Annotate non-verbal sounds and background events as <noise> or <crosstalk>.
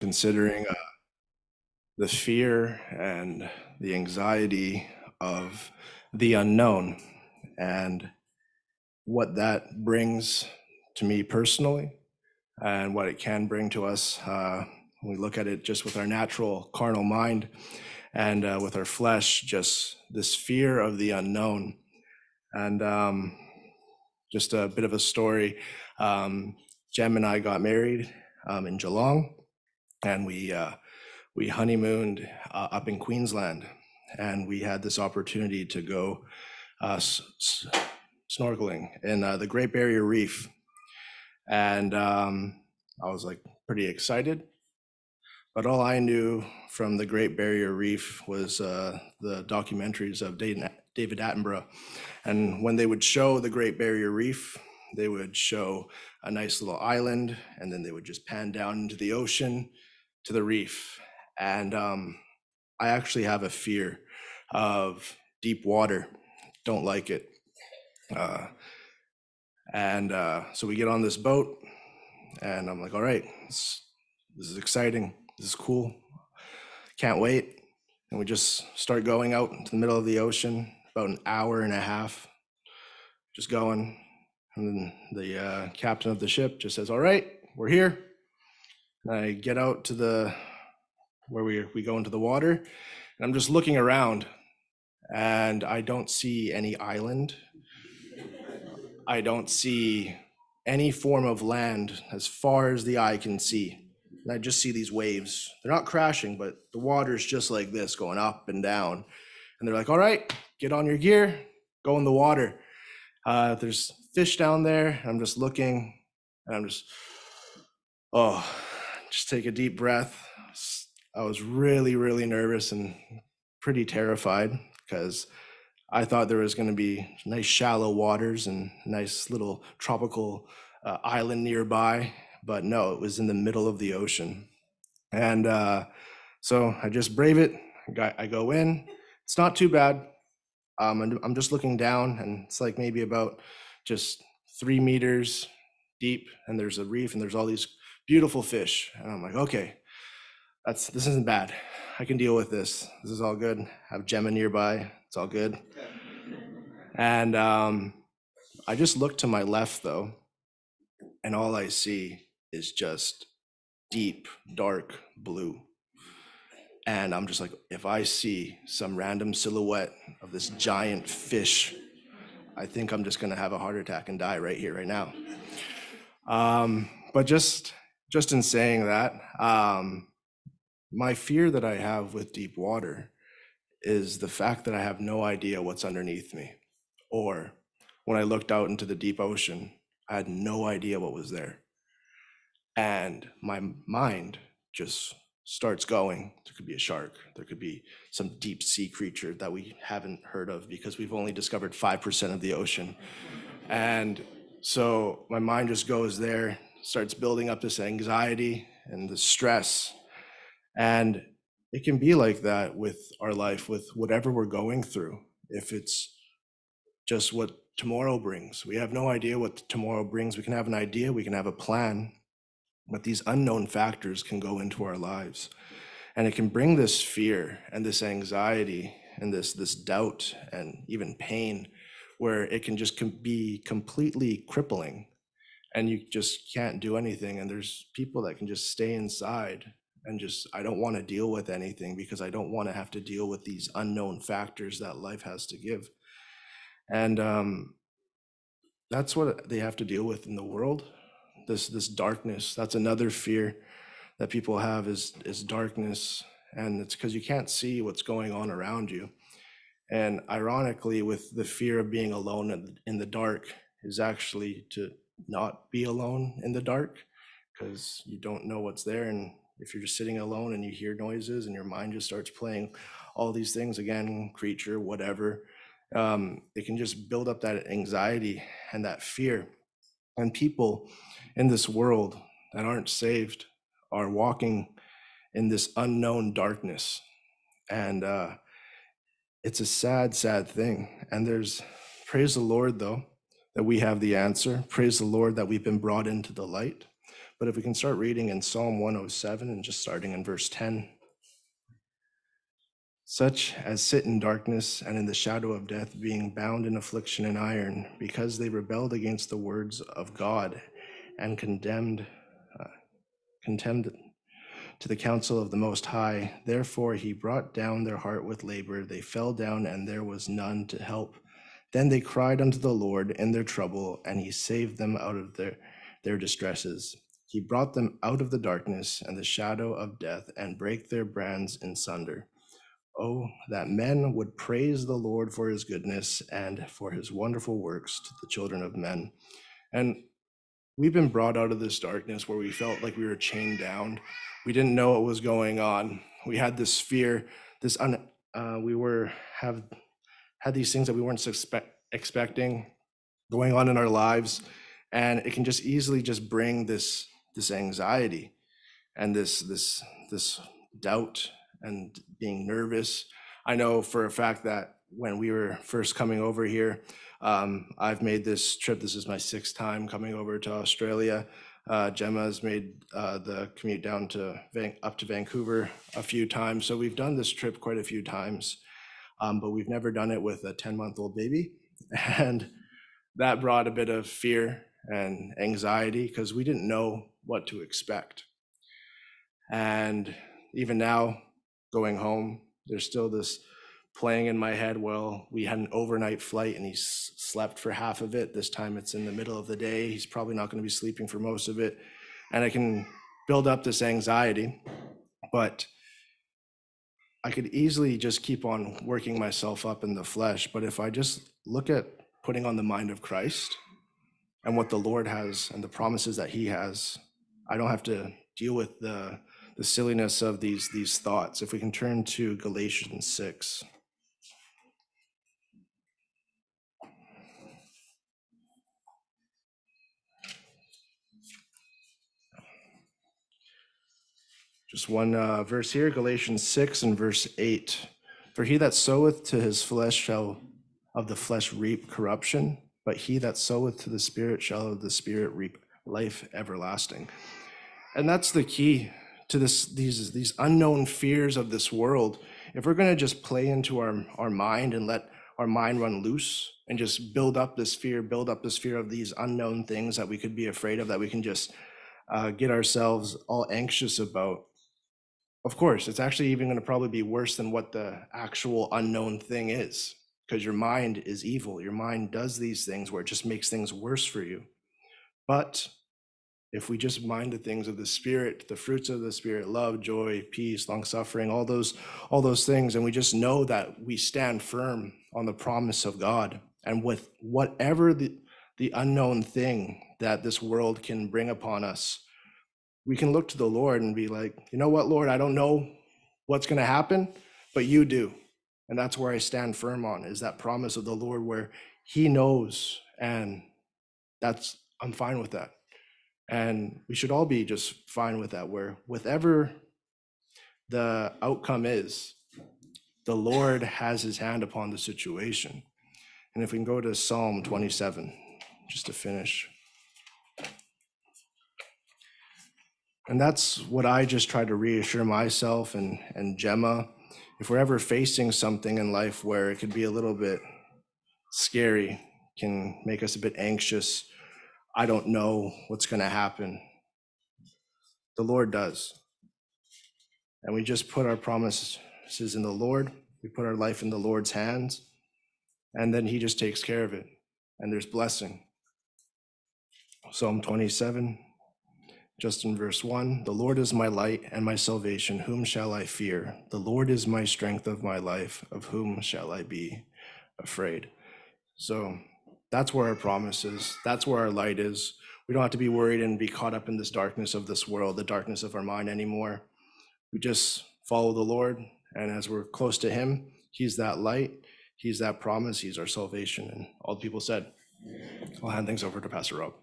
considering uh, the fear and the anxiety of the unknown and what that brings to me personally and what it can bring to us uh, we look at it just with our natural carnal mind and uh, with our flesh, just this fear of the unknown. And um, just a bit of a story. Um, Jem and I got married um, in Geelong, and we uh, we honeymooned uh, up in Queensland, and we had this opportunity to go uh, s- s- snorkeling in uh, the Great Barrier Reef, and um, I was like pretty excited. But all I knew from the Great Barrier Reef was uh, the documentaries of David David Attenborough, and when they would show the Great Barrier Reef, they would show a nice little island, and then they would just pan down into the ocean to the reef. And um, I actually have a fear of deep water. Don't like it. Uh, and uh, so we get on this boat, and I'm like, all right, this, this is exciting. This is cool. Can't wait. And we just start going out into the middle of the ocean, about an hour and a half, just going. And then the uh, captain of the ship just says, all right, we're here. I get out to the where we we go into the water, and I'm just looking around, and I don't see any island. I don't see any form of land as far as the eye can see. And I just see these waves. They're not crashing, but the water's just like this, going up and down. And they're like, all right, get on your gear, go in the water. Uh, there's fish down there. I'm just looking, and I'm just, oh, just take a deep breath. I was really, really nervous and pretty terrified because I thought there was going to be nice shallow waters and nice little tropical uh, island nearby, but no, it was in the middle of the ocean. And uh, so I just brave it. I go- in. It's not too bad. Um, I'm just looking down, and it's like maybe about just three meters deep, and there's a reef, and there's all these beautiful fish. And I'm like, okay, that's this isn't bad. I can deal with this. This is all good. I have Gemma nearby. It's all good. And um, I just look to my left though, and all I see is just deep, dark blue. And I'm just like, if I see some random silhouette of this giant fish, I think I'm just gonna have a heart attack and die right here, right now. Um, but just just in saying that, um, my fear that I have with deep water is the fact that I have no idea what's underneath me. Or when I looked out into the deep ocean, I had no idea what was there. And my mind just starts going. There could be a shark, there could be some deep sea creature that we haven't heard of because we've only discovered 5% of the ocean. And so my mind just goes there, starts building up this anxiety and the stress. And it can be like that with our life, with whatever we're going through. If it's just what tomorrow brings, we have no idea what tomorrow brings. We can have an idea, we can have a plan, but these unknown factors can go into our lives. And it can bring this fear and this anxiety and this, this doubt and even pain where it can just be completely crippling and you just can't do anything. And there's people that can just stay inside and just, I don't want to deal with anything because I don't want to have to deal with these unknown factors that life has to give. And um, that's what they have to deal with in the world. This this darkness. That's another fear that people have is is darkness, and it's because you can't see what's going on around you. And ironically, with the fear of being alone in in the dark, is actually to not be alone in the dark because you don't know what's there. And if you're just sitting alone and you hear noises and your mind just starts playing all these things again, creature, whatever, um, it can just build up that anxiety and that fear. And people in this world that aren't saved are walking in this unknown darkness. And uh, it's a sad, sad thing. And there's, praise the Lord, though, that we have the answer. Praise the Lord that we've been brought into the light. But if we can start reading in Psalm 107 and just starting in verse 10. Such as sit in darkness and in the shadow of death, being bound in affliction and iron, because they rebelled against the words of God and condemned, uh, contemned to the counsel of the Most High. Therefore, he brought down their heart with labor. They fell down, and there was none to help. Then they cried unto the Lord in their trouble, and he saved them out of their, their distresses. He brought them out of the darkness and the shadow of death, and brake their brands in sunder. Oh, that men would praise the Lord for his goodness and for his wonderful works to the children of men. And we've been brought out of this darkness where we felt like we were chained down. We didn't know what was going on. We had this fear, this un, uh, we were have had these things that we weren't expect, expecting going on in our lives, and it can just easily just bring this this anxiety and this this this doubt and being nervous. I know for a fact that when we were first coming over here, um, I've made this trip. This is my sixth time coming over to Australia. Uh, Gemma has made uh, the commute down to Van- up to Vancouver a few times. So we've done this trip quite a few times, um, but we've never done it with a 10 month old baby. <laughs> And that brought a bit of fear and anxiety because we didn't know what to expect. And even now, going home, there's still this playing in my head. Well, we had an overnight flight and he slept for half of it. This time it's in the middle of the day. He's probably not going to be sleeping for most of it. And I can build up this anxiety, but I could easily just keep on working myself up in the flesh. But if I just look at putting on the mind of Christ and what the Lord has and the promises that he has, I don't have to deal with the the silliness of these these thoughts. If we can turn to Galatians 6. Just one uh, verse here, Galatians 6 and verse 8. For he that soweth to his flesh shall of the flesh reap corruption, but he that soweth to the Spirit shall of the Spirit reap life everlasting. And that's the key to this these these unknown fears of this world. If we're going to just play into our our mind and let our mind run loose and just build up this fear, build up this fear of these unknown things that we could be afraid of, that we can just uh, get ourselves all anxious about. Of course, it's actually even going to probably be worse than what the actual unknown thing is, because your mind is evil. Your mind does these things where it just makes things worse for you. But if we just mind the things of the spirit the fruits of the spirit love joy peace long suffering all those all those things and we just know that we stand firm on the promise of god and with whatever the the unknown thing that this world can bring upon us we can look to the lord and be like you know what lord i don't know what's going to happen but you do and that's where i stand firm on is that promise of the lord where he knows and that's i'm fine with that and we should all be just fine with that, where whatever the outcome is, the Lord has his hand upon the situation. And if we can go to Psalm 27, just to finish. And that's what I just try to reassure myself and, and Gemma. If we're ever facing something in life where it could be a little bit scary, can make us a bit anxious, I don't know what's going to happen. The Lord does. And we just put our promises in the Lord. We put our life in the Lord's hands. And then He just takes care of it. And there's blessing. Psalm 27, just in verse 1 The Lord is my light and my salvation. Whom shall I fear? The Lord is my strength of my life. Of whom shall I be afraid? So, that's where our promise is. That's where our light is. We don't have to be worried and be caught up in this darkness of this world, the darkness of our mind anymore. We just follow the Lord. And as we're close to Him, He's that light, He's that promise, He's our salvation. And all the people said, I'll hand things over to Pastor Rob.